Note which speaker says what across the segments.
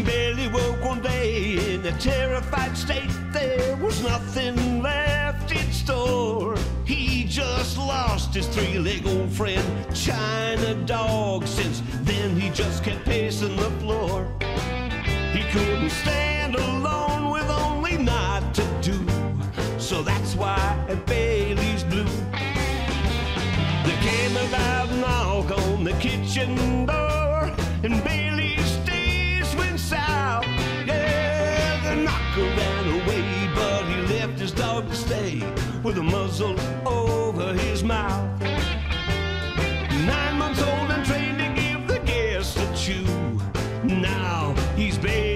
Speaker 1: Bailey woke one day in a terrified state. There was nothing left in store. He just lost his three-leg old friend, China Dog. Since then, he just kept pacing the floor. He couldn't stand alone with only not to do. So that's why Bailey's blue. There came a loud knock on the kitchen door, and Bailey's the ran away, but he left his dog to stay with a muzzle over his mouth. Nine months old and trained to give the guests a chew. Now he's Bailey's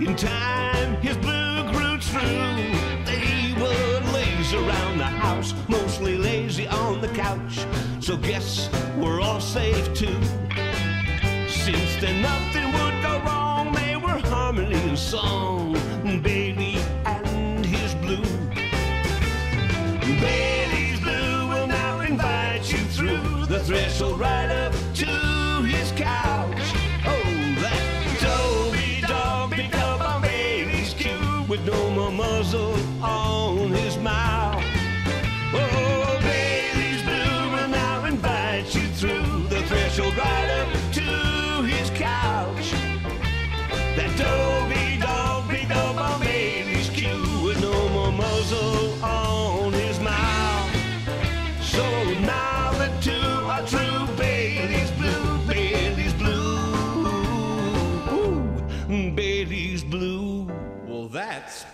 Speaker 1: In time, his blue grew true. They would laze around the house, mostly lazy on the couch. So guess we're all safe too. Since then, nothing would go wrong. They were harmony and song. Bailey and his blue. Bailey's blue will now invite you through the threshold right with no muzzle on his that's